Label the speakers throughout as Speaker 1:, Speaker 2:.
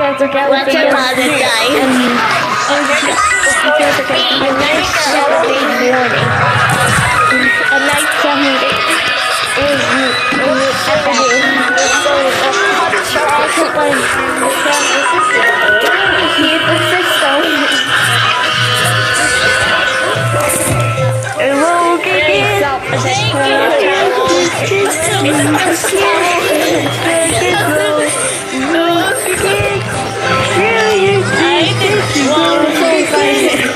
Speaker 1: Once upon a time.
Speaker 2: A nice Saturday morning. A nice Saturday. Here's the system. It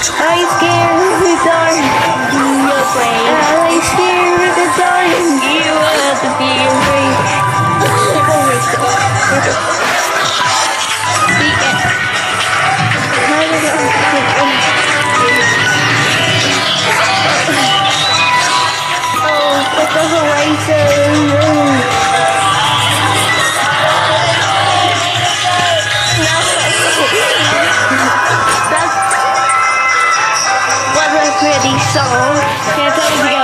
Speaker 2: I'm scared of the dark.
Speaker 1: You're.
Speaker 2: I'm scared of the dark.
Speaker 1: You have to be brave.
Speaker 2: Oh, but the horizon.
Speaker 1: Pretty song. Can't tell you